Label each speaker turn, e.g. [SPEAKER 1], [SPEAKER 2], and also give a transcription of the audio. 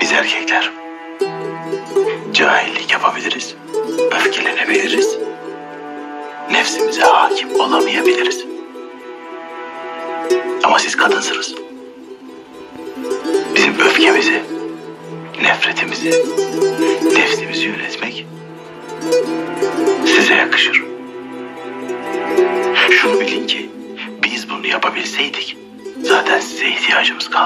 [SPEAKER 1] Biz erkekler cahillik yapabiliriz, öfkelenebiliriz, nefsimize hakim olamayabiliriz. Ama siz kadınsınız. Bizim öfkemizi, nefretimizi, nefsimizi yönetmek size yakışır. Şunu bilin ki biz bunu yapabilseydik zaten size ihtiyacımız kalmaz.